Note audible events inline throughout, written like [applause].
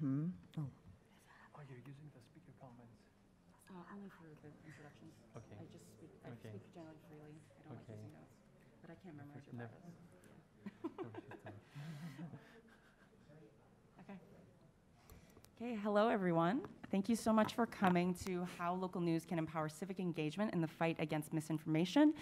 Mm-hmm. Oh, Oh, you're using the speaker comments. Uh, only for the introductions. Okay. I just speak, I Okay. speak generally freely. I don't like Okay. using notes, but I can't memorize your Never- bylaws. No, she's done. Okay. Okay, hello, everyone. Thank you so much for coming to How Local News Can Empower Civic Engagement in the Fight Against Misinformation.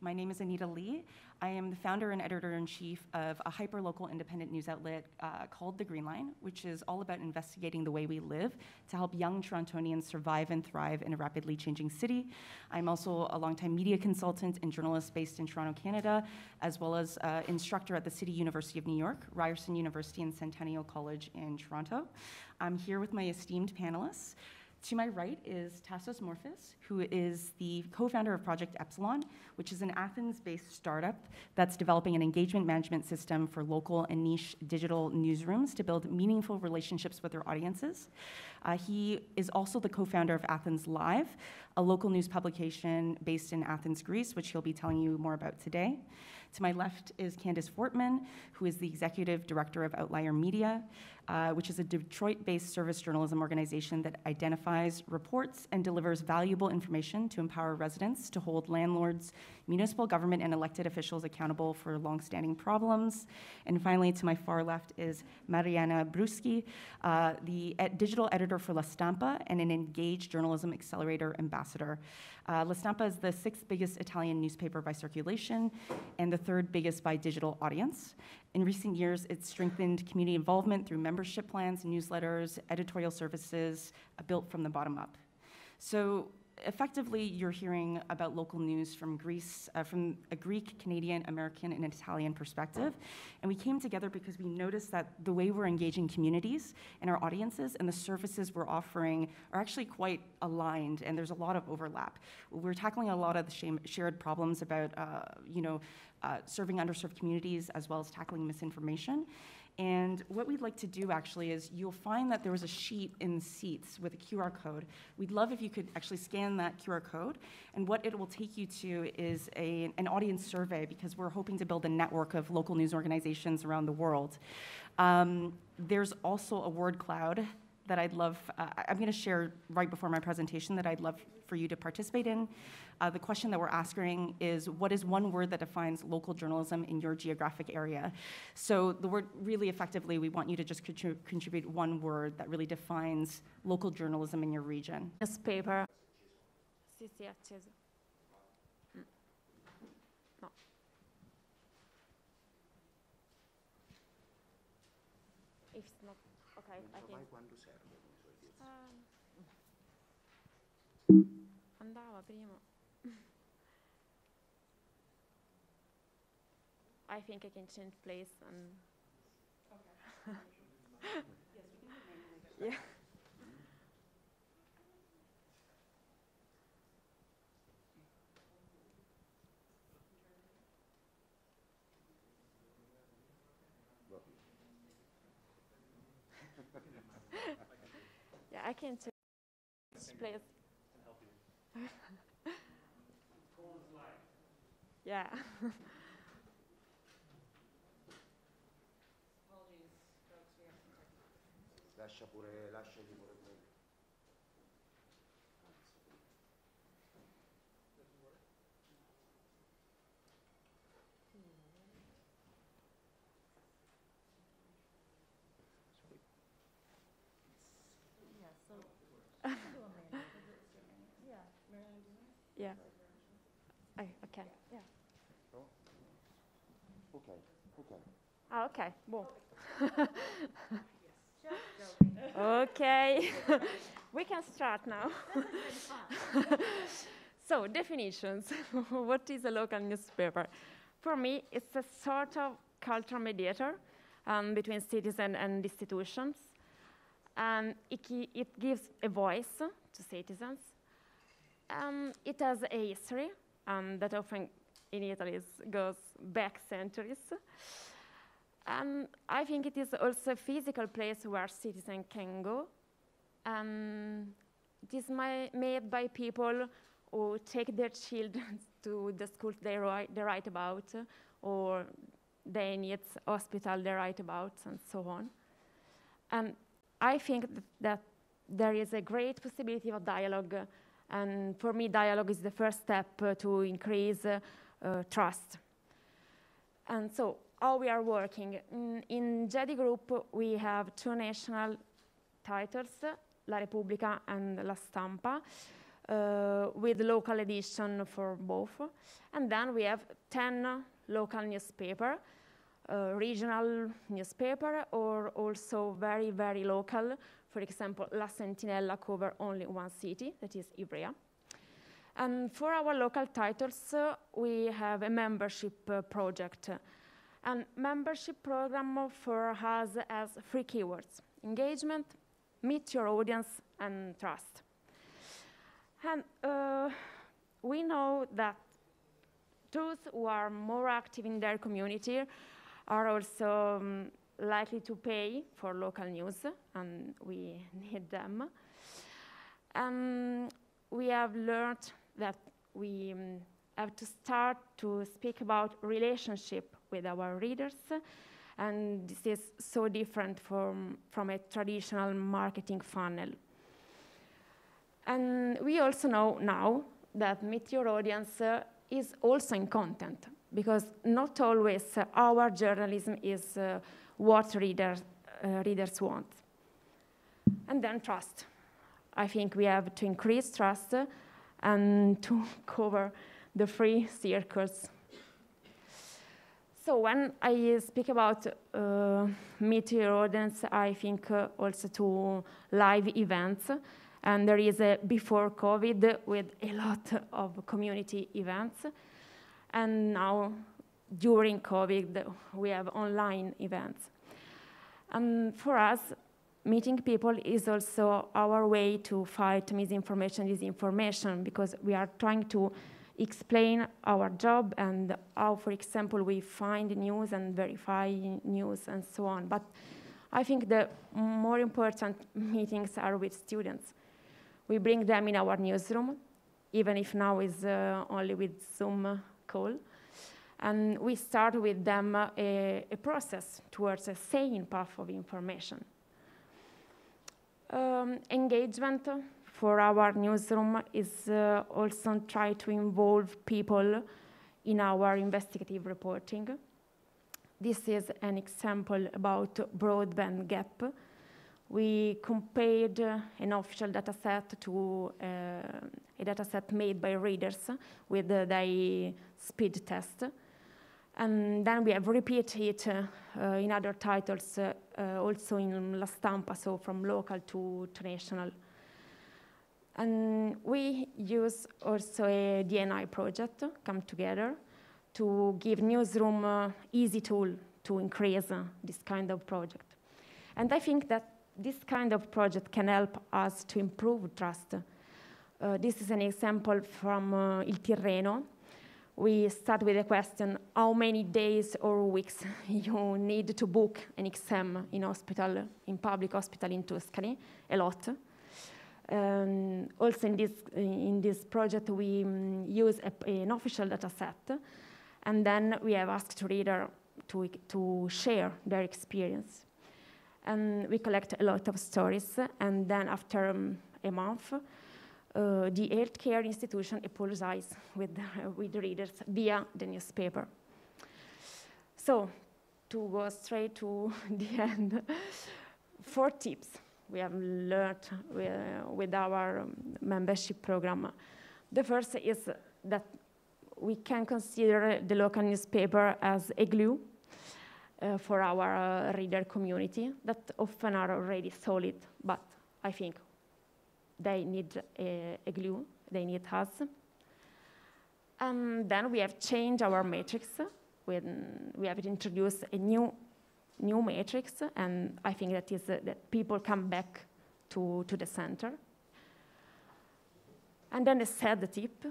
My name is Anita Li. I am the founder and editor-in-chief of a hyper-local independent news outlet uh, called The Green Line, which is all about investigating the way we live to help young Torontonians survive and thrive in a rapidly changing city. I'm also a longtime media consultant and journalist based in Toronto, Canada, as well as uh, instructor at the City University of New York, Ryerson University, and Centennial College in Toronto. I'm here with my esteemed panelists. To my right is Tassos Morfis, who is the co-founder of Project Epsilon, which is an Athens-based startup that's developing an engagement management system for local and niche digital newsrooms to build meaningful relationships with their audiences. Uh, he is also the co-founder of Athens Live, a local news publication based in Athens, Greece, which he'll be telling you more about today. To my left is Candice Fortman, who is the executive director of Outlier Media, uh, which is a Detroit-based service journalism organization that identifies, reports, and delivers valuable information to empower residents to hold landlords, municipal government, and elected officials accountable for longstanding problems. And finally, to my far left is Marianna Bruschi, uh, the ed- digital editor for La Stampa and an engaged journalism accelerator ambassador. Uh, La Stampa is the sixth biggest Italian newspaper by circulation and the third biggest by digital audience. In recent years, it's strengthened community involvement through membership plans, newsletters, editorial services uh, built from the bottom up. So effectively, you're hearing about local news from Greece, uh, from a Greek, Canadian, American, and Italian perspective. And we came together because we noticed that the way we're engaging communities and our audiences and the services we're offering are actually quite aligned, and there's a lot of overlap. We're tackling a lot of the shared problems about, uh, you know, uh, serving underserved communities as well as tackling misinformation. And what we'd like to do actually is you'll find that there was a sheet in seats with a QR code. We'd love if you could actually scan that QR code. And what it will take you to is a, an audience survey because we're hoping to build a network of local news organizations around the world. Um, there's also a word cloud that I'd love, uh, I'm going to share right before my presentation that I'd love for you to participate in. Uh, the question that we're asking is what is one word that defines local journalism in your geographic area? So, the word really effectively, we want you to just contri- contribute one word that really defines local journalism in your region. newspaper. Sì, sì, è acceso. Mm. No. If it's not, okay, I can. Ehm, andava prima. I think I can change place and. yeah. [laughs] Yeah, I can change place. [laughs] yeah. [laughs] Lascia pure, lasciagli pure quello. Yeah. I, okay. Yeah. Ok, ok. Ah, okay. Boom. [laughs] okay. [laughs] we can start now. [laughs] so, definitions. [laughs] what is a local newspaper? For me, it's a sort of cultural mediator um, between citizens and institutions. And it, it gives a voice to citizens. Um, it has a history um, that often in Italy goes back centuries. And I think it is also a physical place where citizens can go. And it is made by people who take their children [laughs] to the school they write, they write about, or they need hospital they write about, and so on. And I think th- that there is a great possibility of dialogue, uh, and for me, dialogue is the first step uh, to increase uh, trust. And so, how we are working in, in GEDI Group, we have two national titles, La Repubblica and La Stampa, uh, with local edition for both. And then we have 10 local newspaper, uh, regional newspaper, or also very, very local. For example, La Sentinella cover only one city, that is Ivrea. And for our local titles, uh, we have a membership uh, project. And membership program for has three keywords, engagement, meet your audience, and trust. And uh, we know that those who are more active in their community are also um, likely to pay for local news, and we [laughs] need them. And we have learned that we um, have to start to speak about relationship with our readers, and this is so different from, from a traditional marketing funnel. And we also know now that Meet Your Audience uh, is also in content, because not always uh, our journalism is uh, what readers, uh, readers want. And then trust. I think we have to increase trust and to [laughs] cover the three circles. So when I speak about uh, Meet Your Audience, I think uh, also to live events. And there is a before COVID with a lot of community events. And now, during COVID, we have online events. And for us, meeting people is also our way to fight misinformation, disinformation, because we are trying to explain our job and how, for example, we find news and verify news and so on. But I think the more important [laughs] meetings are with students. We bring them in our newsroom, even if now is uh, only with Zoom call. And we start with them uh, a, a, process towards a sane path of information. Um, engagement for our newsroom is uh, also try to involve people in our investigative reporting. This is an example about broadband gap we compared an official data set to uh, a data set made by readers with uh, the speed test. And then we have repeated it uh, in other titles, uh, also in La Stampa, so from local to, to national. And we use also a DNI project, come together, to give newsroom easy tool to increase this kind of project. And I think that this kind of project can help us to improve trust. Uh, this is an example from uh, Il Tirreno. We start with a question, how many days or weeks [laughs] you need to book an exam in hospital, in public hospital in Tuscany? A lot. Um, also in this, in this project, we um, use a, an official data set, and then we have asked reader to, to share their experience and we collect a lot of stories. And then after um, a month, uh, the healthcare institution apologizes with, uh, with readers via the newspaper. So, to go straight to [laughs] the end, four tips we have learned with, our um, membership program. The first is that we can consider the local newspaper as a glue uh, for our uh, reader community that often are already solid, but I think they need a, a glue, they need us. And then we have changed our matrix. When we have introduced a new, new matrix, and I think that is uh, that people come back to, to the center. And then a sad tip,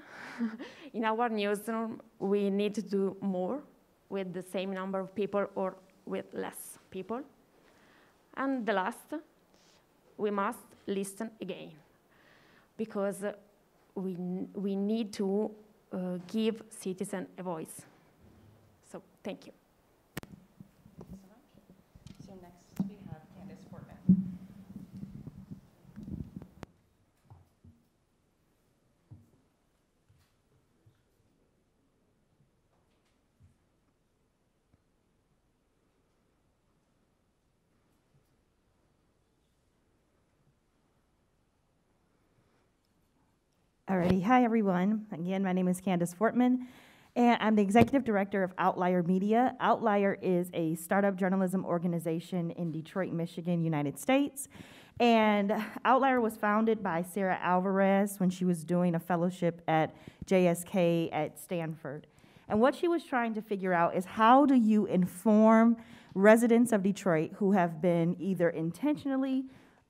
[laughs] in our newsroom, we need to do more with the same number of people or with less people. And the last, we must listen again because uh, we, we need to uh, give citizens a voice. So thank you. So next we have Candice Fortman. Alrighty, hi everyone. Again, my name is Candice Fortman, and I'm the executive director of Outlier Media. Outlier is a startup journalism organization in Detroit, Michigan, United States. And Outlier was founded by Sarah Alvarez when she was doing a fellowship at JSK at Stanford. And what she was trying to figure out is how do you inform residents of Detroit who have been either intentionally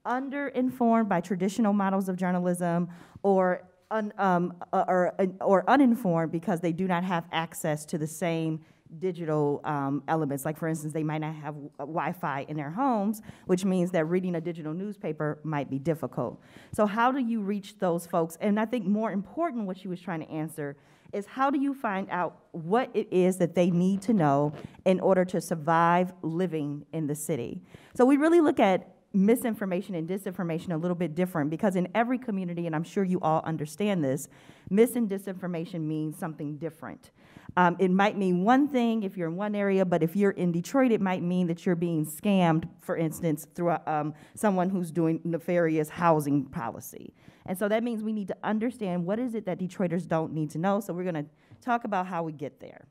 underinformed by traditional models of journalism or un, um, uh, or, or uninformed because they do not have access to the same digital um, elements. Like, for instance, they might not have Wi Fi in their homes, which means that reading a digital newspaper might be difficult. So, how do you reach those folks? And I think more important, what she was trying to answer is how do you find out what it is that they need to know in order to survive living in the city? So, we really look at misinformation and disinformation a little bit different because in every community, and I'm sure you all understand this, mis and disinformation means something different. Um, it might mean one thing if you're in one area, but if you're in Detroit, it might mean that you're being scammed, for instance, through a, um, someone who's doing nefarious housing policy. And so that means we need to understand what is it that Detroiters don't need to know. So we're going to talk about how we get there.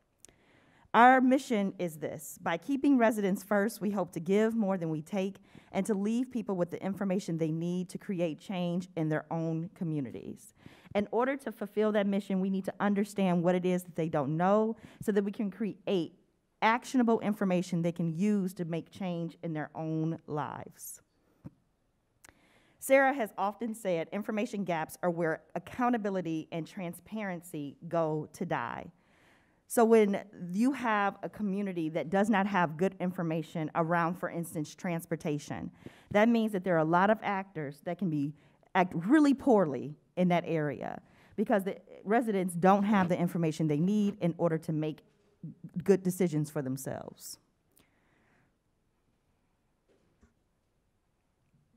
Our mission is this by keeping residents first, we hope to give more than we take and to leave people with the information they need to create change in their own communities. In order to fulfill that mission, we need to understand what it is that they don't know so that we can create actionable information they can use to make change in their own lives. Sarah has often said information gaps are where accountability and transparency go to die. So when you have a community that does not have good information around, for instance, transportation, that means that there are a lot of actors that can be act really poorly in that area because the residents don't have the information they need in order to make good decisions for themselves.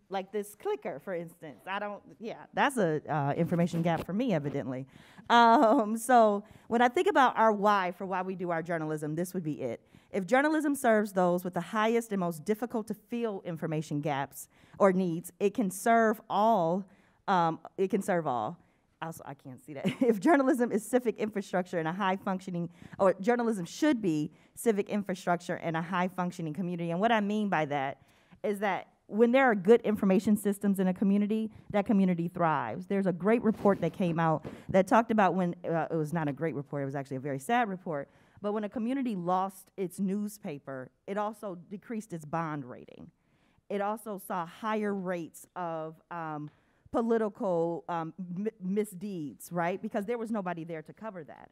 Like this clicker, for instance. I don't, yeah, that's a uh, information gap for me, evidently. Um, so when I think about our why for why we do our journalism, this would be it. If journalism serves those with the highest and most difficult to fill information gaps or needs, it can serve all. Um, it can serve all. Also, I can't see that. [laughs] if journalism is civic infrastructure and a high functioning, or journalism should be civic infrastructure and a high functioning community. And what I mean by that is that when there are good information systems in a community, that community thrives. There's a great report that came out that talked about when uh, it was not a great report, it was actually a very sad report. But when a community lost its newspaper, it also decreased its bond rating. It also saw higher rates of um, political um, misdeeds, right? Because there was nobody there to cover that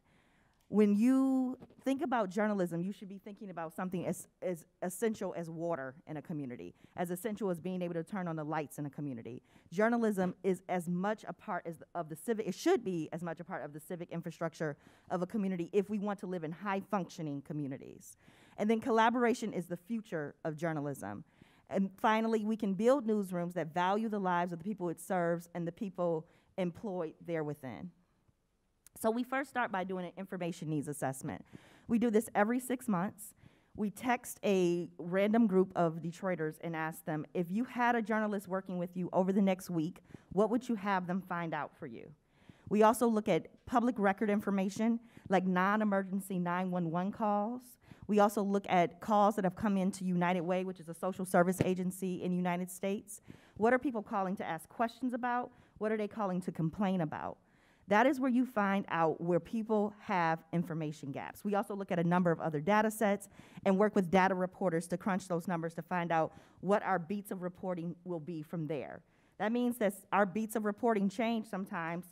when you think about journalism, you should be thinking about something as, as essential as water in a community, as essential as being able to turn on the lights in a community. Journalism is as much a part as the, of the civic, it should be as much a part of the civic infrastructure of a community if we want to live in high functioning communities. And then collaboration is the future of journalism. And finally, we can build newsrooms that value the lives of the people it serves and the people employed there within. So we first start by doing an information needs assessment. We do this every six months. We text a random group of Detroiters and ask them, if you had a journalist working with you over the next week, what would you have them find out for you? We also look at public record information, like non-emergency 911 calls. We also look at calls that have come into United Way, which is a social service agency in the United States. What are people calling to ask questions about? What are they calling to complain about? That is where you find out where people have information gaps. We also look at a number of other data sets and work with data reporters to crunch those numbers to find out what our beats of reporting will be from there. That means that our beats of reporting change sometimes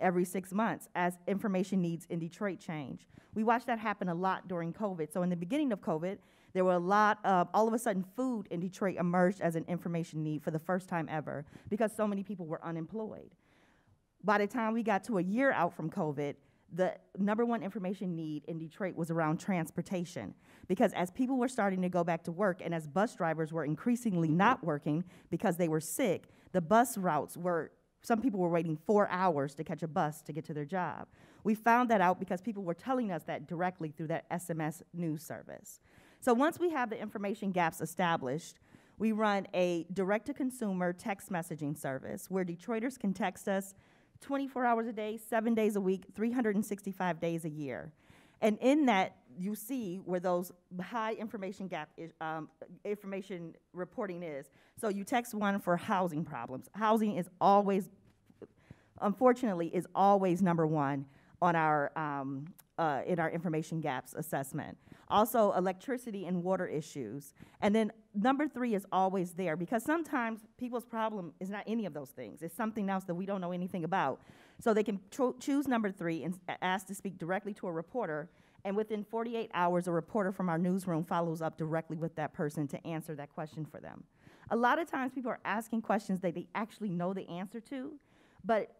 every six months as information needs in Detroit change. We watched that happen a lot during COVID. So in the beginning of COVID, there were a lot of, all of a sudden, food in Detroit emerged as an information need for the first time ever because so many people were unemployed. By the time we got to a year out from COVID, the number one information need in Detroit was around transportation. Because as people were starting to go back to work and as bus drivers were increasingly not working because they were sick, the bus routes were, some people were waiting four hours to catch a bus to get to their job. We found that out because people were telling us that directly through that SMS news service. So once we have the information gaps established, we run a direct to consumer text messaging service where Detroiters can text us 24 hours a day, seven days a week, 365 days a year. And in that, you see where those high information gap is, um, information reporting is. So you text one for housing problems. Housing is always, unfortunately, is always number one on our um, uh, in our information gaps assessment. Also, electricity and water issues. And then number three is always there because sometimes people's problem is not any of those things. It's something else that we don't know anything about. So they can choose number three and ask to speak directly to a reporter. And within 48 hours, a reporter from our newsroom follows up directly with that person to answer that question for them. A lot of times, people are asking questions that they actually know the answer to, but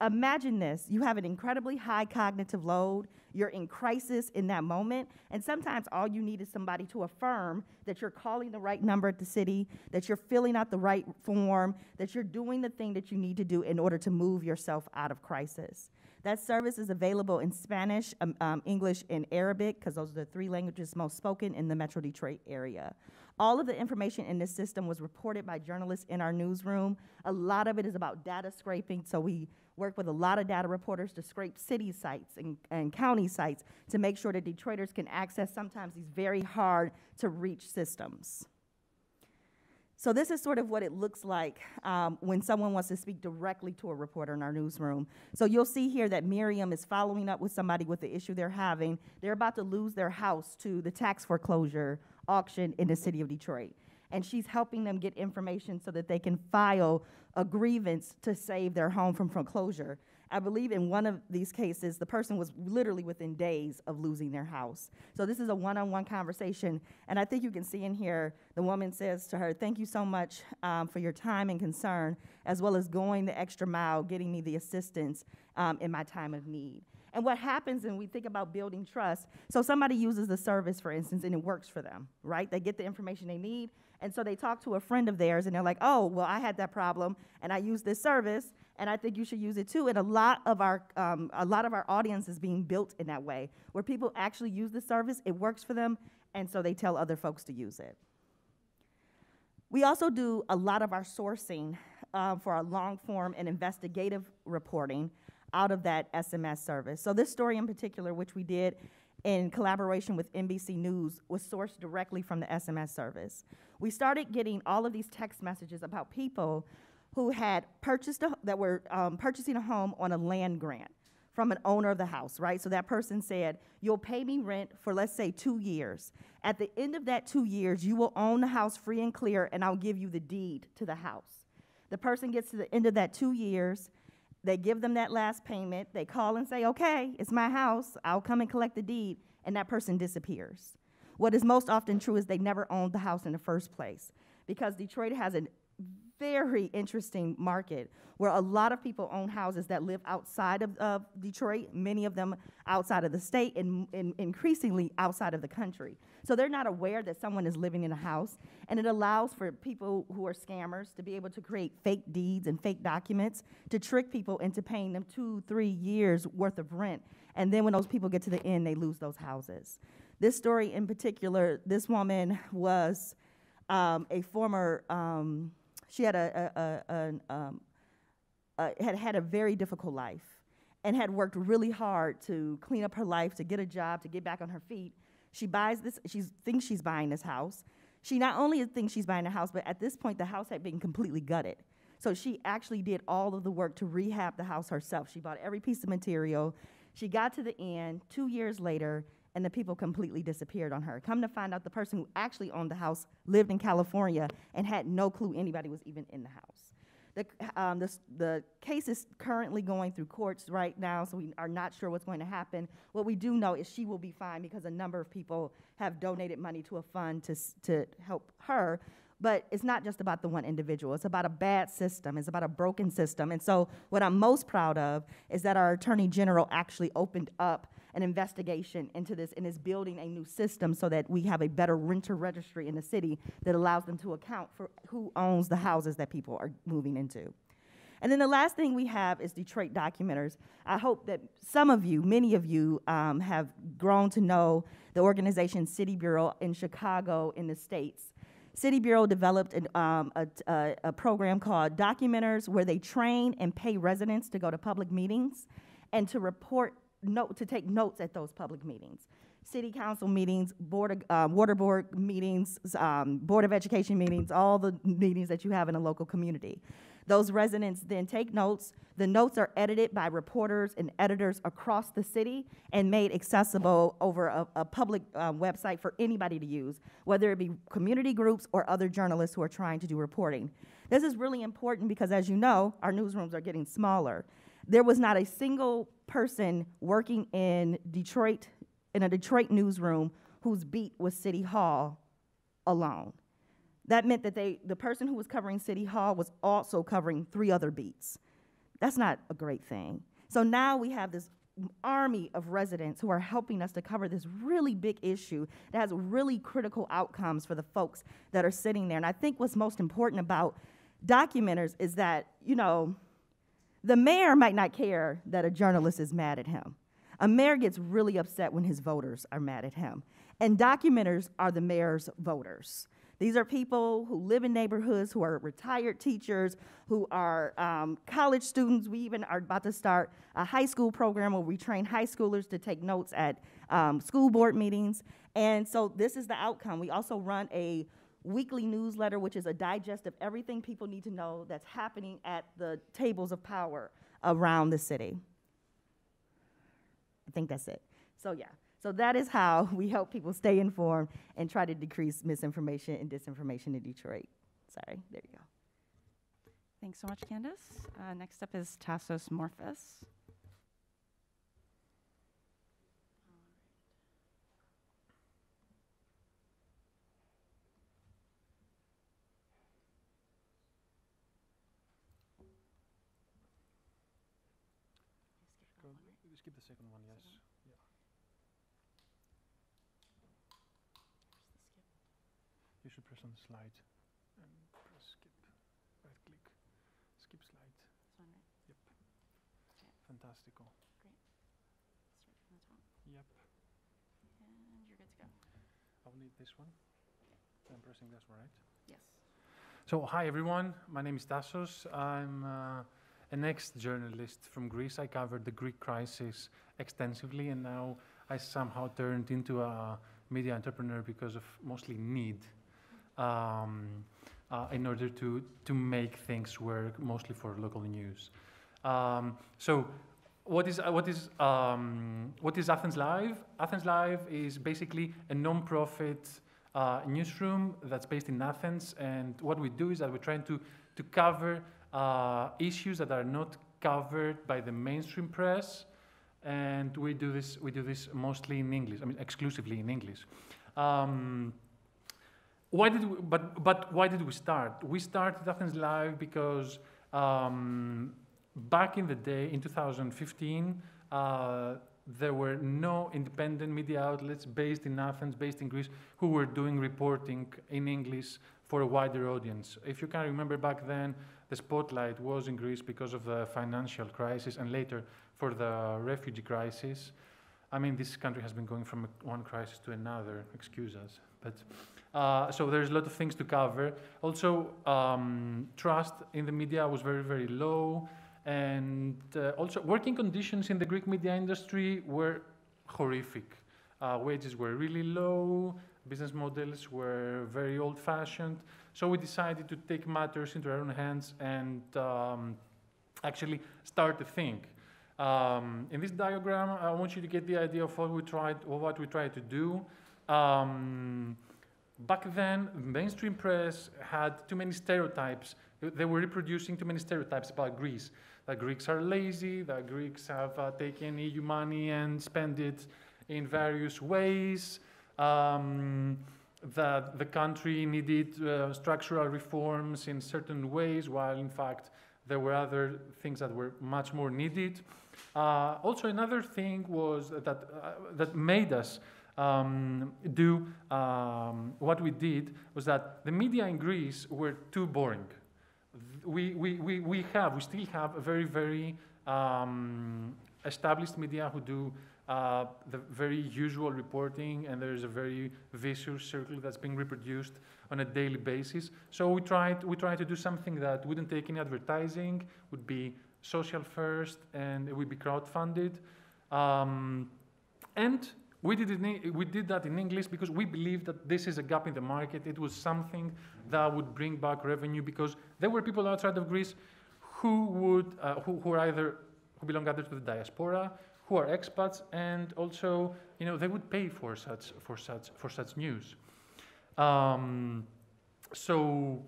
imagine this. You have an incredibly high cognitive load. You're in crisis in that moment. And sometimes all you need is somebody to affirm that you're calling the right number at the city that you're filling out the right form that you're doing the thing that you need to do in order to move yourself out of crisis. That service is available in spanish um, um, english and arabic because those are the three languages most spoken in the metro detroit area all of the information in this system was reported by journalists in our newsroom. A lot of it is about data scraping, so we work with a lot of data reporters to scrape city sites and, and county sites to make sure that Detroiters can access sometimes these very hard to reach systems. So this is sort of what it looks like um, when someone wants to speak directly to a reporter in our newsroom. So you'll see here that Miriam is following up with somebody with the issue they're having. They're about to lose their house to the tax foreclosure auction in the city of Detroit. And she's helping them get information so that they can file a grievance to save their home from foreclosure. I believe in one of these cases, the person was literally within days of losing their house. So this is a one-on-one conversation, and I think you can see in here, the woman says to her, thank you so much um, for your time and concern, as well as going the extra mile, getting me the assistance um, in my time of need. And what happens when we think about building trust, so somebody uses the service, for instance, and it works for them, right? They get the information they need, and so they talk to a friend of theirs, and they're like, oh, well, I had that problem, and I used this service, and I think you should use it too. And a lot of our, um, a lot of our audience is being built in that way, where people actually use the service, it works for them, and so they tell other folks to use it. We also do a lot of our sourcing uh, for our long form and investigative reporting out of that SMS service. So, this story in particular, which we did in collaboration with NBC News, was sourced directly from the SMS service. We started getting all of these text messages about people who had purchased a, that were um, purchasing a home on a land grant from an owner of the house, right? So that person said, You'll pay me rent for, let's say, two years. At the end of that two years, you will own the house free and clear, and I'll give you the deed to the house. The person gets to the end of that two years, they give them that last payment, they call and say, Okay, it's my house, I'll come and collect the deed, and that person disappears. What is most often true is they never owned the house in the first place because Detroit has a very interesting market where a lot of people own houses that live outside of, of Detroit, many of them outside of the state, and, and increasingly outside of the country. So they're not aware that someone is living in a house, and it allows for people who are scammers to be able to create fake deeds and fake documents to trick people into paying them two, three years worth of rent. And then when those people get to the end, they lose those houses. This story in particular, this woman was um, a former, um, she had a, a, a, an, um, had had a very difficult life and had worked really hard to clean up her life, to get a job, to get back on her feet. She buys this, she thinks she's buying this house. She not only thinks she's buying a house, but at this point, the house had been completely gutted. So she actually did all of the work to rehab the house herself. She bought every piece of material. She got to the end two years later, and the people completely disappeared on her. Come to find out, the person who actually owned the house lived in California and had no clue anybody was even in the house. The, um, the, the case is currently going through courts right now, so we are not sure what's going to happen. What we do know is she will be fine because a number of people have donated money to a fund to, to help her. But it's not just about the one individual. It's about a bad system. It's about a broken system. And so, what I'm most proud of is that our Attorney General actually opened up an investigation into this and is building a new system so that we have a better renter registry in the city that allows them to account for who owns the houses that people are moving into. And then the last thing we have is Detroit Documenters. I hope that some of you, many of you, um, have grown to know the organization City Bureau in Chicago in the States. City Bureau developed an, um, a, a, a program called Documenters where they train and pay residents to go to public meetings and to report, note, to take notes at those public meetings. City council meetings, board, of- uh, water board meetings, um, board of education meetings, all the meetings that you have in a local community. Those residents then take notes. The notes are edited by reporters and editors across the city and made accessible over a, a public uh, website for anybody to use, whether it be community groups or other journalists who are trying to do reporting. This is really important because, as you know, our newsrooms are getting smaller. There was not a single person working in Detroit, in a Detroit newsroom, whose beat was City Hall alone. That meant that they, the person who was covering City Hall was also covering three other beats. That's not a great thing. So now we have this army of residents who are helping us to cover this really big issue that has really critical outcomes for the folks that are sitting there. And I think what's most important about documenters is that, you know, the mayor might not care that a journalist is mad at him. A mayor gets really upset when his voters are mad at him. And documenters are the mayor's voters. These are people who live in neighborhoods, who are retired teachers, who are um, college students. We even are about to start a high school program where we train high schoolers to take notes at um, school board meetings. And so this is the outcome. We also run a weekly newsletter, which is a digest of everything people need to know that's happening at the tables of power around the city. I think that's it. So, yeah. So, that is how [laughs] we help people stay informed and try to decrease misinformation and disinformation in Detroit. Sorry, there you go. Thanks so much, Candice. Uh, next up is Tassos Morfis. Go, skip the second one, yes. Yeah. You should press on the slide and press skip. Right click. Skip slide. Yep. Fantastical. Yep. And you're good to go. I'll need this one. I'm pressing this one, right? Yes. So, hi everyone. My name is Tassos. I'm uh, an ex-journalist from Greece. I covered the Greek crisis extensively, and now I somehow turned into a media entrepreneur because of mostly need, um, uh, in order to to make things work, mostly for local news. Um, so, what is what is um, what is Athens Live? Athens Live is basically a non-profit uh, newsroom that's based in Athens, and what we do is that we're trying to to cover uh, issues that are not covered by the mainstream press, and we do this we do this mostly in English. I mean, exclusively in English. Um, why did we, but but why did we start? We started Athens Live because um, back in the day, in 2015, uh, there were no independent media outlets based in Athens, based in Greece, who were doing reporting in English for a wider audience. If you can remember back then, the spotlight was in Greece because of the financial crisis and later for the refugee crisis. I mean, this country has been going from one crisis to another, excuse us. But uh, so there's a lot of things to cover. Also, um, trust in the media was very, very low. And uh, also, working conditions in the Greek media industry were horrific. Uh, wages were really low, business models were very old fashioned. So we decided to take matters into our own hands and um, actually start to think. Um, in this diagram, I want you to get the idea of what we tried, or what we tried to do. Um, back then, mainstream press had too many stereotypes. They were reproducing too many stereotypes about Greece. That Greeks are lazy, that Greeks have uh, taken EU money and spent it in various ways, um, that the country needed uh, structural reforms in certain ways, while in fact there were other things that were much more needed. Uh, also, another thing was that, uh, that made us um, do um, what we did was that the media in Greece were too boring. We, we, we, have, we still have a very, very um, established media who do uh, the very usual reporting, and there's a very vicious circle that's being reproduced on a daily basis. So we tried, we tried to do something that wouldn't take any advertising, would be social first, and it would be crowdfunded. Um, and we did, in, we did that in English because we believed that this is a gap in the market. It was something that would bring back revenue because there were people outside of Greece who would, uh, who, who are either, who belong either to the diaspora, who are expats, and also, you know, they would pay for such, for such, for such news. Um, so,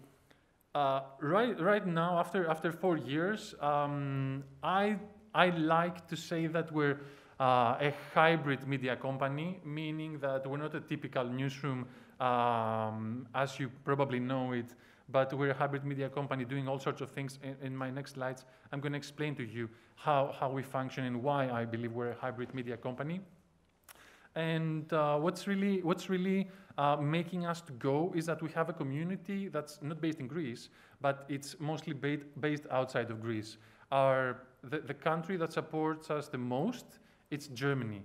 uh, right, right now, after, after four years, um, I, I like to say that we're uh, a hybrid media company, meaning that we're not a typical newsroom um, as you probably know it, but we're a hybrid media company doing all sorts of things. In, in my next slides, I'm going to explain to you how, how we function and why I believe we're a hybrid media company. And uh, what's really, what's really uh, making us to go is that we have a community that's not based in Greece, but it's mostly based, based outside of Greece. Our, the, the country that supports us the most, it's Germany.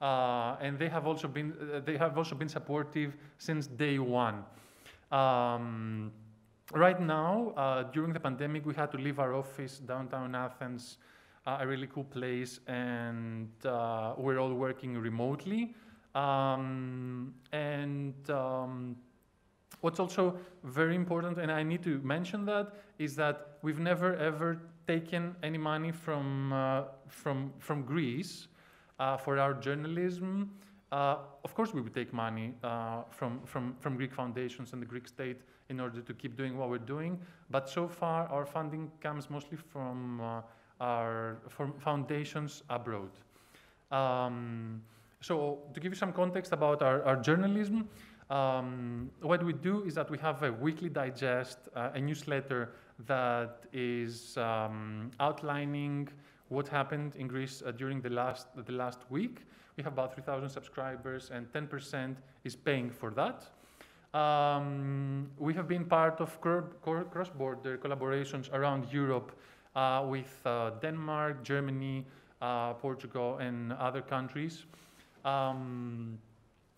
Uh, and they have also been uh, they have also been supportive since day one. Um, right now, uh, during the pandemic, we had to leave our office downtown Athens, uh, a really cool place, and uh, we're all working remotely. Um, and um, what's also very important, and I need to mention that, is that we've never ever taken any money from uh, from from Greece uh, for our journalism. Uh, of course, we would take money uh, from, from, from Greek foundations and the Greek state in order to keep doing what we're doing. But so far, our funding comes mostly from uh, our from foundations abroad. Um, so to give you some context about our, our journalism, um, what we do is that we have a weekly digest, uh, a newsletter that is um, outlining what happened in Greece uh, during the last, the last week. We have about 3,000 subscribers, and 10% is paying for that. Um, we have been part of cross-border collaborations around Europe uh, with uh, Denmark, Germany, uh, Portugal, and other countries. Um,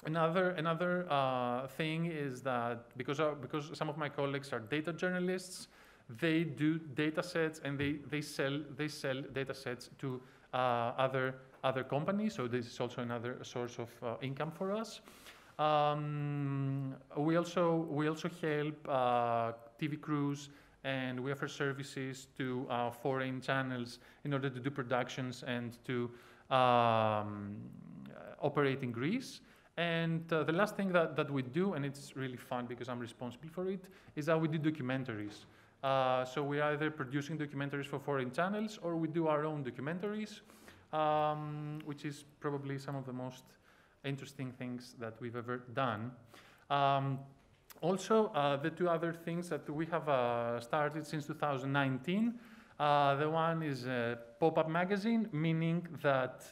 another another uh, thing is that because, because some of my colleagues are data journalists, they do data sets and they, they sell they sell data sets to uh, other other companies. So this is also another source of uh, income for us. Um, we also we also help uh, TV crews and we offer services to uh, foreign channels in order to do productions and to um, operate in Greece. And uh, the last thing that, that we do, and it's really fun because I'm responsible for it, is that we do documentaries. Uh, so we're either producing documentaries for foreign channels or we do our own documentaries, um, which is probably some of the most interesting things that we've ever done. Um, also, uh, the two other things that we have uh, started since 2019, uh, the one is a pop-up magazine, meaning that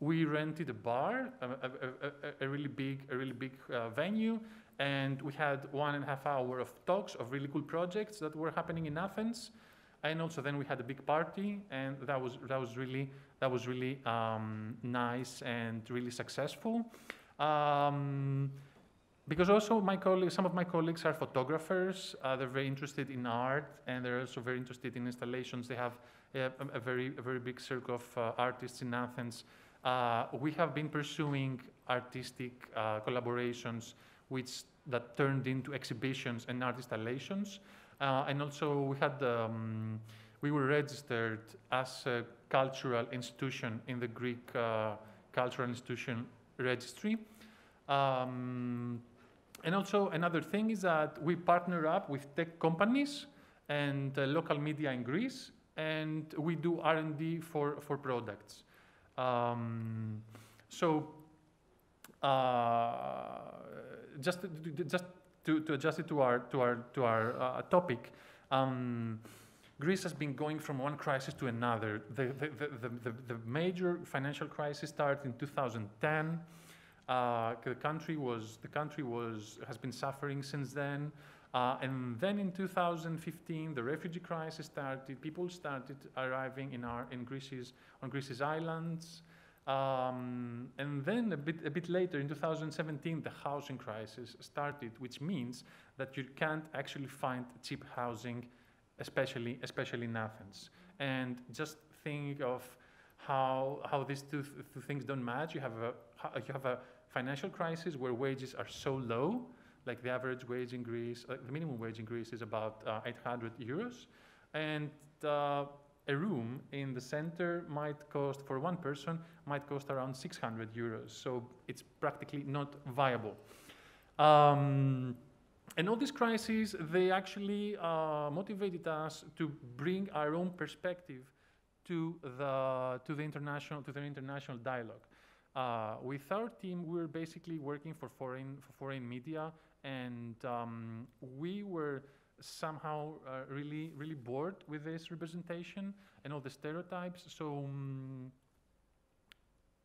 we rented a bar, a, a, a, a really big, a really big uh, venue, and we had one and a half hour of talks of really cool projects that were happening in Athens. And also then we had a big party, and that was that was really that was really um, nice and really successful. Um, because also my colleagues, some of my colleagues are photographers. Uh, they're very interested in art, and they're also very interested in installations. They have a, a very a very big circle of uh, artists in Athens. Uh, we have been pursuing artistic uh, collaborations which that turned into exhibitions and art installations. Uh, and also we had, um, we were registered as a cultural institution in the Greek uh, cultural institution registry. Um, and also another thing is that we partner up with tech companies and uh, local media in Greece, and we do R&D for, for products. Um, so uh, just to, just to, to adjust it to our to our to our uh, topic. Um, Greece has been going from one crisis to another. The, the, the, the, the major financial crisis started in 2010. Uh, the country was the country was has been suffering since then. Uh, and then in 2015, the refugee crisis started. People started arriving in our in Greece's on Greece's islands. Um, and then a bit, a bit later, in 2017, the housing crisis started, which means that you can't actually find cheap housing, especially, especially in Athens. And just think of how, how these two, two things don't match. You have, a, you have a financial crisis where wages are so low, like the average wage in Greece, uh, the minimum wage in Greece is about uh, 800 euros. And uh, a room in the center might cost, for one person, might cost around 600 euros. So it's practically not viable. Um, and all these crises, they actually uh, motivated us to bring our own perspective to the, to the, international, to the international dialogue. Uh, with our team, we were basically working for foreign, for foreign media, and um, we were somehow uh, really, really bored with this representation and all the stereotypes. So, um,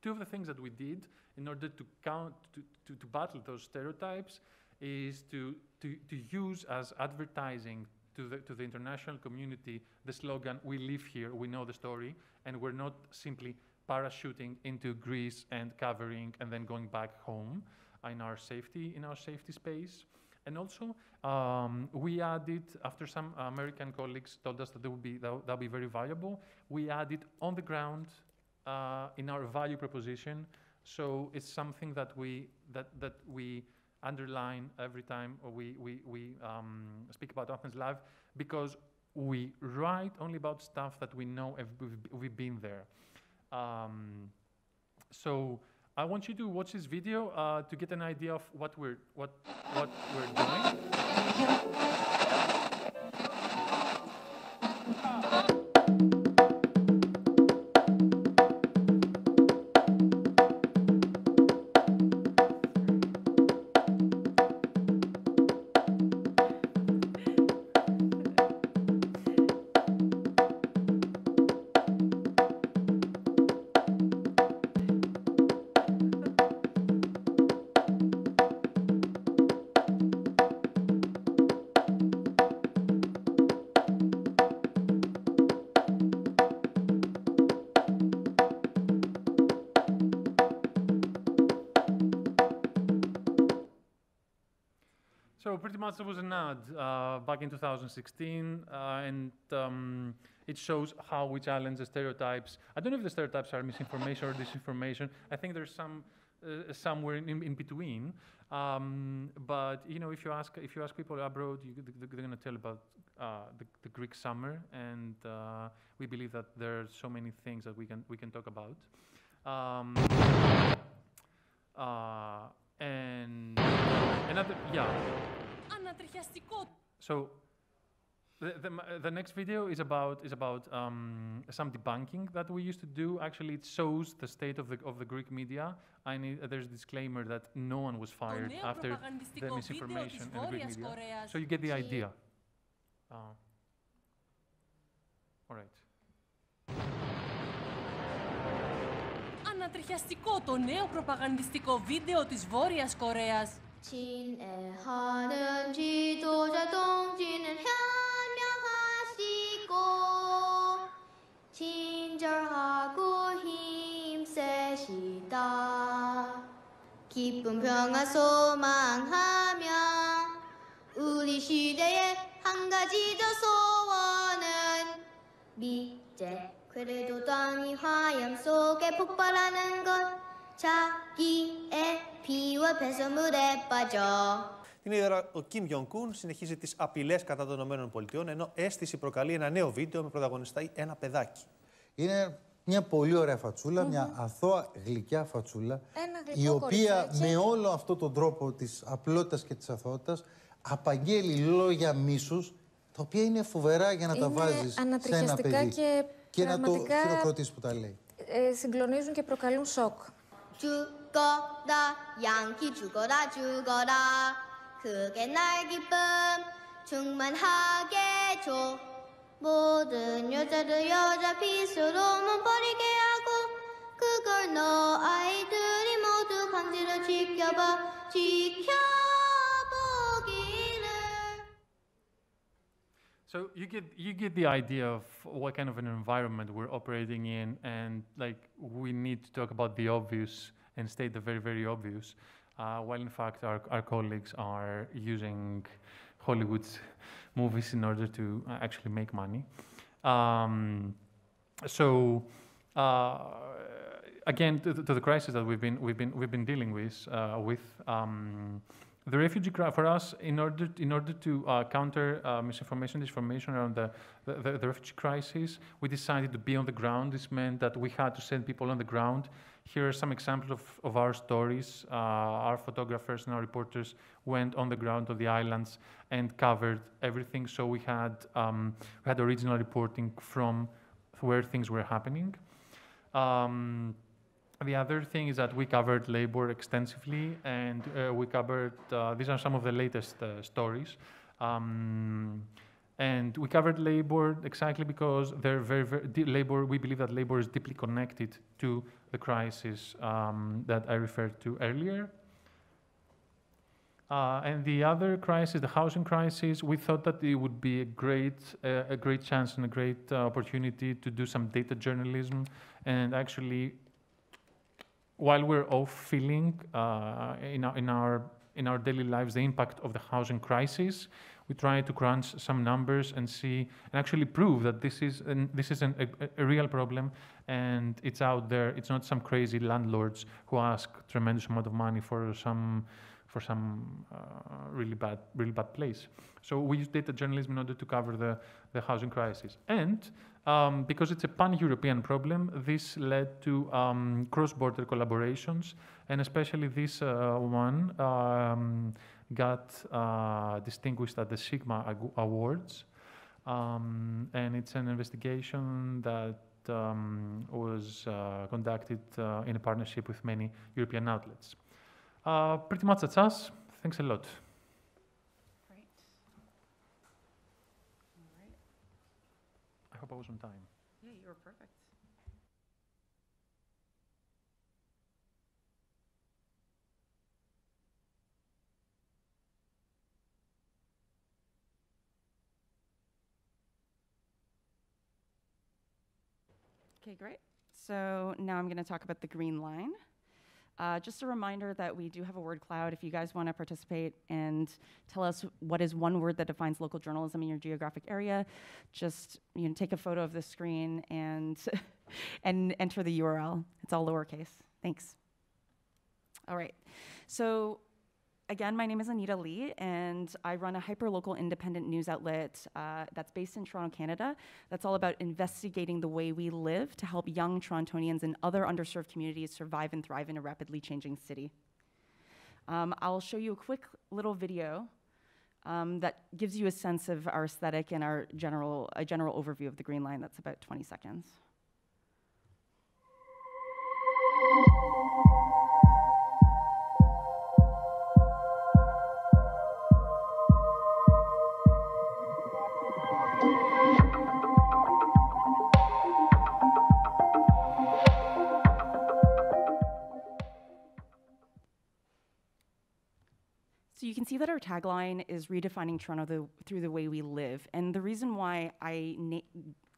two of the things that we did in order to count to, to, to battle those stereotypes is to, to, to use as advertising to the, to the international community the slogan we live here we know the story and we're not simply parachuting into greece and covering and then going back home in our safety in our safety space and also um, we added after some american colleagues told us that that would be that would be very valuable we added on the ground uh, in our value proposition. So it's something that we that that we underline every time we we we um, speak about AthensLive because we write only about stuff that we know if we've, we've been there. Um, so I want you to watch this video uh, to get an idea of what we're what what we're doing. So there was an ad uh, back in 2016, uh, and um, it shows how we challenge the stereotypes. I don't know if the stereotypes are misinformation or disinformation. I think there's some uh, somewhere in, in between. Um, but you know, if you ask if you ask people abroad, you, they're going to tell about uh, the, the Greek summer, and uh, we believe that there are so many things that we can we can talk about. Um, uh, and another, yeah. Ανατριχιαστικό. So the, the, m- the next video is about is about um, some debunking that we used to do. Actually, it shows the state of the of the Greek media. I need, uh, there's a disclaimer that no one was Το fired νέο after the προπαγανδιστικό βίντεο της misinformation in the Greek Βόρειας media. Κορέας So you get the Chi- idea. Uh, all right. Ανατριχιαστικό το νέο προπαγανδιστικό βίντεο της Βόρειας Κορέας 친애하는 지도자 동지는 현명하시고 친절하고 힘세시다. 기쁜 평화 소망하며 우리 시대의 한 가지 더 소원은 미제 그래도 땅이 화염 속에 폭발하는 것. 자기의 피와 배설물에 빠져 Την ίδια ώρα, ο Κιμ Γιον Κούν συνεχίζει τι απειλέ κατά των ΗΠΑ, ενώ αίσθηση προκαλεί ένα νέο βίντεο με πρωταγωνιστή ένα παιδάκι. Είναι μια πολύ ωραία φατσούλα, μια αθώα γλυκιά φατσούλα, Ένα γλυκό η οποία κοριτσάκι. με όλο αυτό τον τρόπο της απλότητας και της αθωότητας απαγγέλει λόγια μίσους, τα οποία είναι φοβερά για να τα Είναι βάζεις σε ένα ανατριχιαστικά παιδί. και και να το πραγματικά- χειροκροτείς που τα λέει. Ε, συγκλονίζουν και προκαλούν σοκ. 죽거라 양키 죽어라 죽어라 그게 날 기쁨 충만하게 줘 모든 여자를 여자 핏으로만 버리게 하고 그걸 너 아이들이 모두 강제로 지켜봐 지켜보기를 So you get you get the idea of what kind of an environment we're operating in, and like we need to talk about the obvious and state the very very obvious, uh, while in fact our our colleagues are using Hollywood's movies in order to uh, actually make money. Um, so. Uh, again, to, to, the crisis that we've been we've been we've been dealing with uh, with um, the refugee crisis for us, in order in order to uh, counter uh, misinformation, disinformation around the, the, the, refugee crisis, we decided to be on the ground. This meant that we had to send people on the ground. Here are some examples of, of our stories. Uh, our photographers and our reporters went on the ground to the islands and covered everything. So we had um, we had original reporting from where things were happening. Um, the other thing is that we covered labor extensively, and uh, we covered, uh, these are some of the latest uh, stories. Um, and we covered labor exactly because they're very, very labor. We believe that labor is deeply connected to the crisis um, that I referred to earlier. Uh, and the other crisis, the housing crisis, we thought that it would be a great, uh, a great chance and a great uh, opportunity to do some data journalism and actually while we're all feeling uh, in, our, in, our, in our daily lives the impact of the housing crisis, we try to crunch some numbers and see and actually prove that this is an, this is an, a, a, real problem and it's out there. It's not some crazy landlords who ask tremendous amount of money for some for some uh, really bad really bad place. So we use data journalism in order to cover the, the housing crisis. And um, because it's a pan-European problem, this led to um, cross-border collaborations, and especially this uh, one um, got uh, distinguished at the Sigma Awards, um, and it's an investigation that um, was uh, conducted uh, in a partnership with many European outlets. Uh, pretty much that's us. Thanks a lot. I hope I was on time. Yeah, you were perfect. Okay, great. So now I'm going to talk about the green line. Uh, just a reminder that we do have a word cloud. If you guys want to participate and tell us what is one word that defines local journalism in your geographic area, just you know, take a photo of the screen and [laughs] and enter the URL. It's all lowercase. Thanks. All right. So Again, my name is Anita Li, and I run a hyperlocal independent news outlet uh, that's based in Toronto, Canada. That's all about investigating the way we live to help young Torontonians and other underserved communities survive and thrive in a rapidly changing city. Um, I'll show you a quick little video um, that gives you a sense of our aesthetic and our general, a general overview of the Green Line. That's about 20 seconds. So you can see that our tagline is redefining Toronto the, through the way we live. And the reason why I,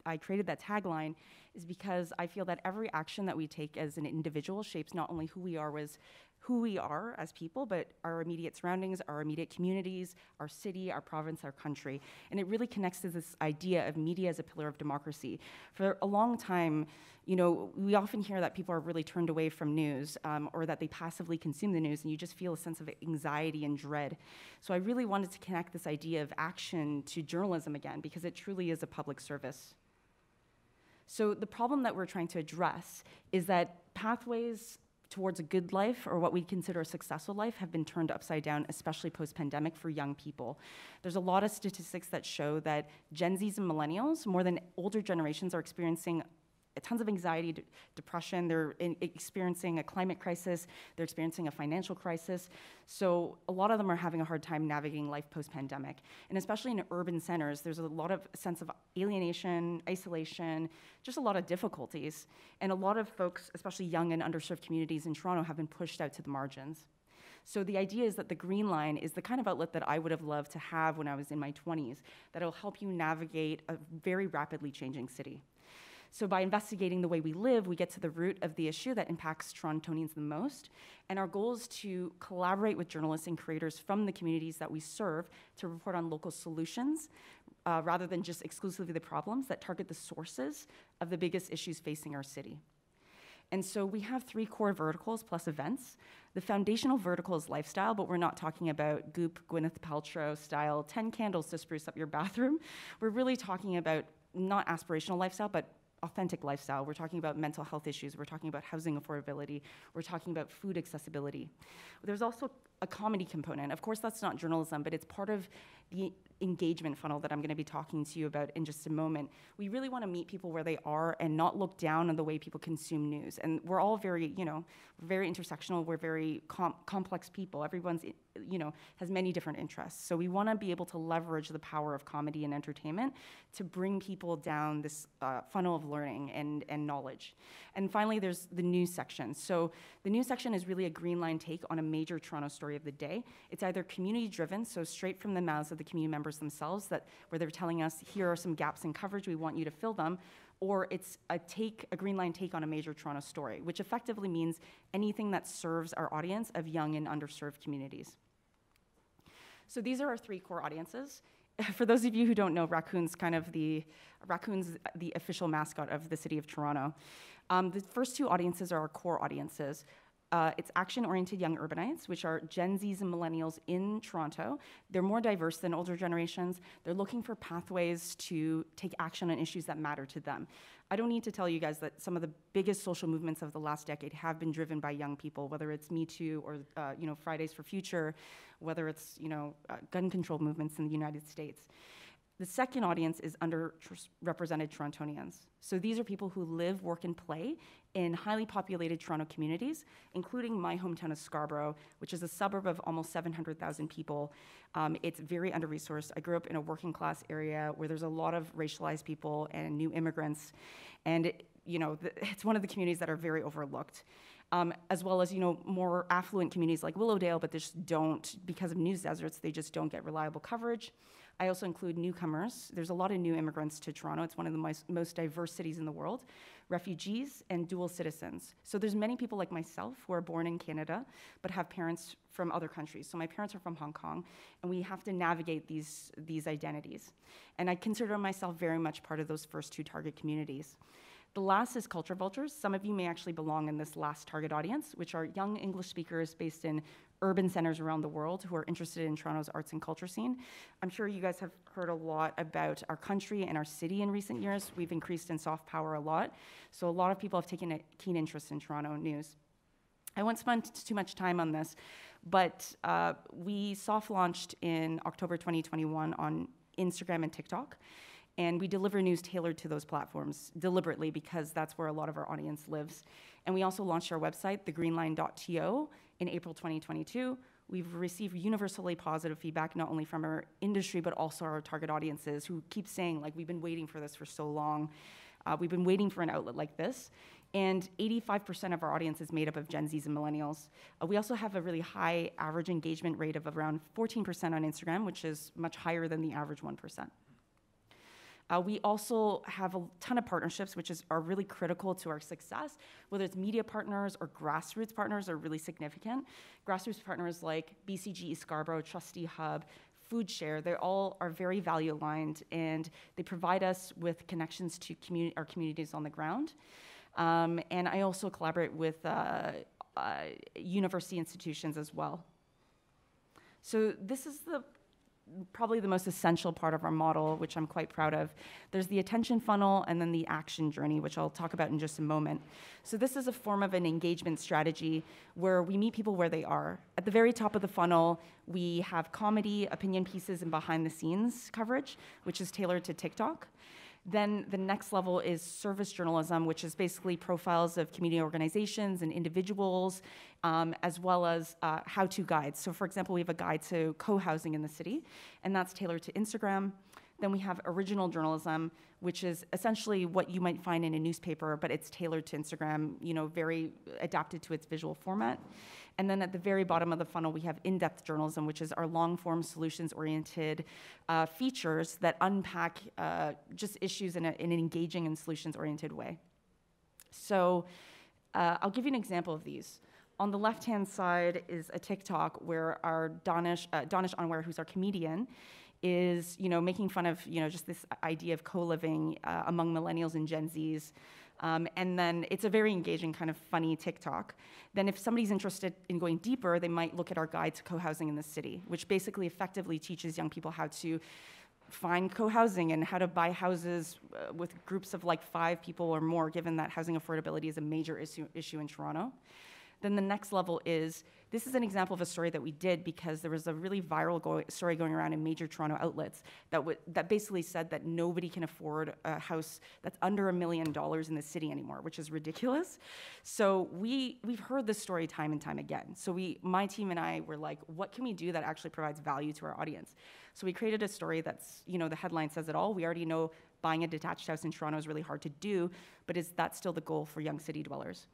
I created that tagline is because I feel that every action that we take as an individual shapes not only who we are as who we are as people, but our immediate surroundings, our immediate communities, our city, our province, our country. And it really connects to this idea of media as a pillar of democracy. For a long time, you know, we often hear that people are really turned away from news um, or that they passively consume the news and you just feel a sense of anxiety and dread. So I really wanted to connect this idea of action to journalism again because it truly is a public service. So the problem that we're trying to address is that pathways towards a good life or what we consider a successful life have been turned upside down, especially post pandemic for young people. There's a lot of statistics that show that Gen Zs and millennials, more than older generations, are experiencing tons of anxiety, depression. They're in, experiencing a climate crisis. They're experiencing a financial crisis. So a lot of them are having a hard time navigating life post-pandemic. And especially in urban centers, there's a lot of sense of alienation, isolation, just a lot of difficulties. And a lot of folks, especially young and underserved communities in Toronto, have been pushed out to the margins. So the idea is that the Green Line is the kind of outlet that I would have loved to have when I was in my 20s, that'll help you navigate a very rapidly changing city. So by investigating the way we live, we get to the root of the issue that impacts Torontonians the most. And our goal is to collaborate with journalists and creators from the communities that we serve to report on local solutions uh, rather than just exclusively the problems that target the sources of the biggest issues facing our city. And so we have three core verticals plus events. The foundational vertical is lifestyle, but we're not talking about goop, Gwyneth Paltrow style 10 candles to spruce up your [laughs] bathroom. We're really talking about not aspirational lifestyle, but authentic lifestyle. We're talking about mental health issues. We're talking about housing affordability. We're talking about food accessibility. There's also a comedy component. Of course, that's not journalism, but it's part of the engagement funnel that I'm going to be talking to you about in just a moment. We really want to meet people where they are and not look down on the way people consume news. And we're all very, you know, very intersectional. We're very com- complex people. Everyone's, you know, has many different interests. So we want to be able to leverage the power of comedy and entertainment to bring people down this uh, funnel of learning and, and knowledge. And finally, there's the news section. So the news section is really a green line take on a major Toronto story of the day. It's either community driven, so straight from the mouths of the community members themselves, that where they're telling us, here are some gaps in coverage, we want you to fill them, or it's a take, a green line take on a major Toronto story, which effectively means anything that serves our audience of young and underserved communities. So these are our three core audiences. [laughs] For those of you who don't know, raccoon's kind of the raccoon's the official mascot of the city of Toronto. Um, the first two audiences are our core audiences. Uh, it's action-oriented young urbanites, which are Gen Zs and millennials in Toronto. They're more diverse than older generations. They're looking for pathways to take action on issues that matter to them. I don't need to tell you guys that some of the biggest social movements of the last decade have been driven by young people, whether it's Me Too or uh, you know Fridays for Future, whether it's you know uh, gun control movements in the United States. The second audience is underrepresented Torontonians. So these are people who live, work, and play in highly populated Toronto communities, including my hometown of Scarborough, which is a suburb of almost 700,000 people. Um, it's very under resourced. I grew up in a working class area where there's a lot of racialized people and new immigrants. And it, you know, it's one of the communities that are very overlooked. Um, as well as you know more affluent communities like Willowdale, but they just don't because of news deserts. They just don't get reliable coverage. I also include newcomers. There's a lot of new immigrants to Toronto. It's one of the most, most diverse cities in the world. Refugees and dual citizens. So there's many people like myself who are born in Canada but have parents from other countries. So my parents are from Hong Kong, and we have to navigate these, these identities. And I consider myself very much part of those first two target communities. The last is culture vultures. Some of you may actually belong in this last target audience, which are young English speakers based in urban centers around the world who are interested in Toronto's arts and culture scene. I'm sure you guys have heard a lot about our country and our city in recent years. We've increased in soft power a lot, so a lot of people have taken a keen interest in Toronto news. I won't spend too much time on this, but uh, we soft launched in October 2021 on Instagram and TikTok. And we deliver news tailored to those platforms deliberately because that's where a lot of our audience lives. And we also launched our website, thegreenline.to, in April 2022. We've received universally positive feedback, not only from our industry, but also our target audiences who keep saying, like, we've been waiting for this for so long. Uh, we've been waiting for an outlet like this. And 85% of our audience is made up of Gen Zs and millennials. Uh, we also have a really high average engagement rate of around 14% on Instagram, which is much higher than the average 1%. Uh, we also have a ton of partnerships, which is, are really critical to our success. Whether it's media partners or grassroots partners are really significant. Grassroots partners like BCG Scarborough, Trustee Hub, Food Share, they all are very value aligned and they provide us with connections to communi- our communities on the ground. Um, and I also collaborate with uh, uh, university institutions as well. So this is the probably the most essential part of our model, which I'm quite proud of. There's the attention funnel and then the action journey, which I'll talk about in just a moment. So, this is a form of an engagement strategy where we meet people where they are. At the very top of the funnel, we have comedy, opinion pieces, and behind the scenes coverage, which is tailored to TikTok. Then the next level is service journalism, which is basically profiles of community organizations and individuals, um, as well as uh, how to guides. So, for example, we have a guide to co housing in the city, and that's tailored to Instagram. Then we have original journalism, which is essentially what you might find in a newspaper, but it's tailored to Instagram, you know, very adapted to its visual format. And then at the very bottom of the funnel, we have in depth journalism, which is our long form, solutions oriented uh, features that unpack uh, just issues in, a, in, an engaging and solutions oriented way. So uh, I'll give you an example of these. On the left hand side is a TikTok where our Danish, uh, Danish Anwar, who's our comedian, is you know making fun of you know just this idea of co-living uh, among millennials and Gen Zs. Um, and then it's a very engaging, kind of funny TikTok. Then, if somebody's interested in going deeper, they might look at our guide to co housing in the city, which basically effectively teaches young people how to find co housing and how to buy houses uh, with groups of like five people or more, given that housing affordability is a major issue, issue in Toronto. Then the next level is this is an example of a story that we did because there was a really viral go- story going around in major Toronto outlets that, that basically said that nobody can afford a house that's under a million dollars in the city anymore, which is ridiculous. So we, we've heard this story time and time again. So we, my team and I were like, what can we do that actually provides value to our audience? So we created a story that's, you know, the headline says it all. We already know buying a detached house in Toronto is really hard to do, but is that still the goal for young city dwellers?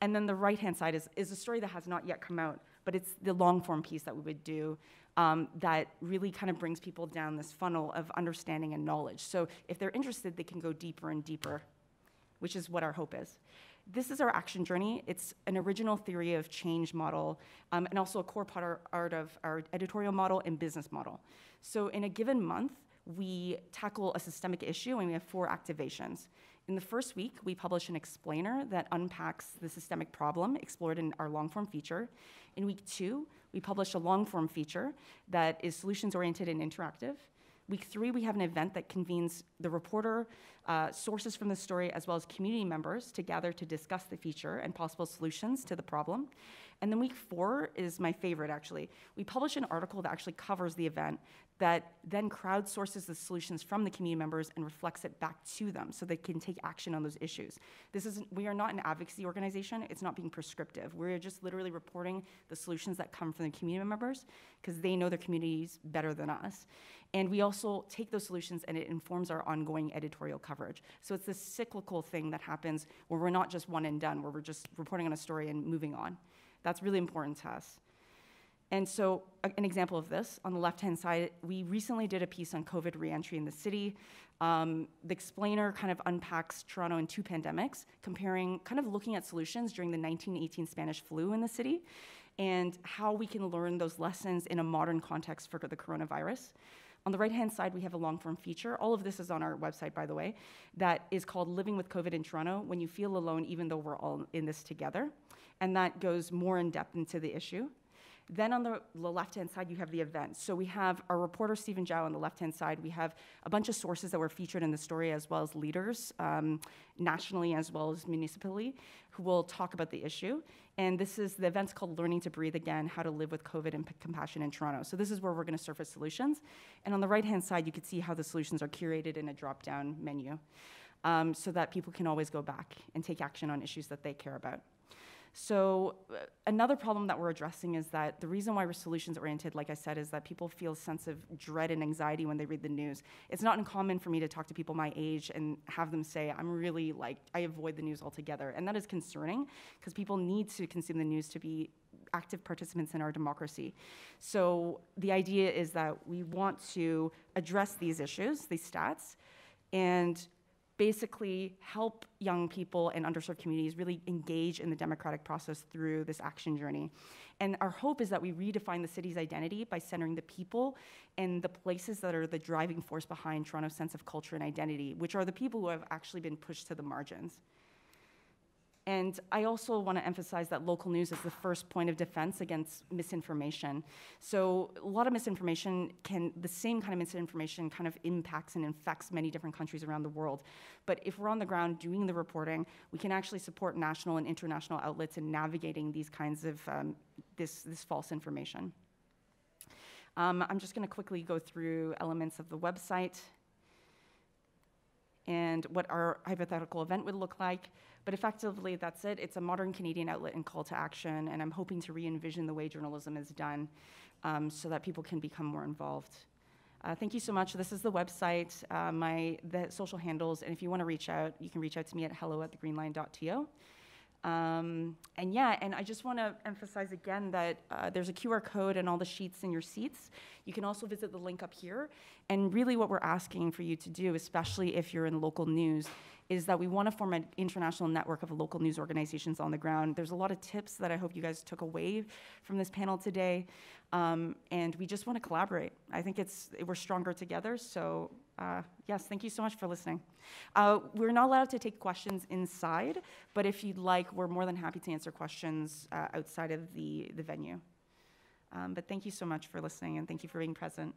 And then the right hand side is, is a story that has not yet come out, but it's the long form piece that we would do um, that really kind of brings people down this funnel of understanding and knowledge. So if they're interested, they can go deeper and deeper, which is what our hope is. This is our action journey. It's an original theory of change model um, and also a core part of our editorial model and business model. So in a given month, we tackle a systemic issue and we have four activations. In the first week, we publish an explainer that unpacks the systemic problem explored in our long form feature. In week two, we publish a long form feature that is solutions oriented and interactive. Week three, we have an event that convenes the reporter, uh, sources from the story, as well as community members to gather to discuss the feature and possible solutions to the problem. And then week four is my favorite, actually. We publish an article that actually covers the event that then crowdsources the solutions from the community members and reflects it back to them so they can take action on those issues. This is we are not an advocacy organization. It's not being prescriptive. We're just literally reporting the solutions that come from the community members because they know their communities better than us. And we also take those solutions and it informs our ongoing editorial coverage. So it's this cyclical thing that happens where we're not just one and done, where we're just reporting on a story and moving on. That's really important to us. And so, an example of this on the left hand side, we recently did a piece on COVID reentry in the city. Um, the explainer kind of unpacks Toronto in two pandemics, comparing, kind of looking at solutions during the 1918 Spanish flu in the city and how we can learn those lessons in a modern context for the coronavirus. On the right hand side, we have a long form feature. All of this is on our website, by the way, that is called Living with COVID in Toronto When You Feel Alone, Even Though We're All in This Together. And that goes more in depth into the issue. Then on the, the left-hand side, you have the events. So we have our reporter, Stephen Zhao, on the left-hand side. We have a bunch of sources that were featured in the story, as well as leaders, um, nationally as well as municipally, who will talk about the issue. And this is, the event's called Learning to Breathe Again, How to Live with COVID and P Compassion in Toronto. So this is where we're gonna surface solutions. And on the right-hand side, you can see how the solutions are curated in a drop-down menu. Um, so that people can always go back and take action on issues that they care about. So uh, another problem that we're addressing is that the reason why we're solutions oriented, like I said, is that people feel a sense of dread and anxiety when they read the news. It's not uncommon for me to talk to people my age and have them say, I'm really like, I avoid the news altogether. And that is concerning because people need to consume the news to be active participants in our democracy. So the idea is that we want to address these issues, these stats, and basically help young people and underserved communities really engage in the democratic process through this action journey. And our hope is that we redefine the city's identity by centering the people and the places that are the driving force behind Toronto's sense of culture and identity, which are the people who have actually been pushed to the margins. And I also want to emphasize that local news is the first point of defense against misinformation. So a lot of misinformation can, the same kind of misinformation kind of impacts and infects many different countries around the world. But if we're on the ground doing the reporting, we can actually support national and international outlets in navigating these kinds of, um, this, this false information. Um, I'm just going to quickly go through elements of the website and what our hypothetical event would look like. But effectively, that's it. It's a modern Canadian outlet and call to action, and I'm hoping to re envision the way journalism is done um, so that people can become more involved. Uh, thank you so much. This is the website, uh, my the social handles, and if you want to reach out, you can reach out to me at hello at thegreenline.to. Um, and yeah, and I just want to emphasize again that uh, there's a QR code and all the sheets in your seats. You can also visit the link up here. And really, what we're asking for you to do, especially if you're in local news, is that we want to form an international network of local news organizations on the ground. There's a lot of tips that I hope you guys took away from this panel today. Um, and we just want to collaborate. I think it's we're stronger together. So uh, yes, thank you so much for listening. Uh, we're not allowed to take questions inside, but if you'd like, we're more than happy to answer questions uh, outside of the, the venue. Um, but thank you so much for listening and thank you for being present.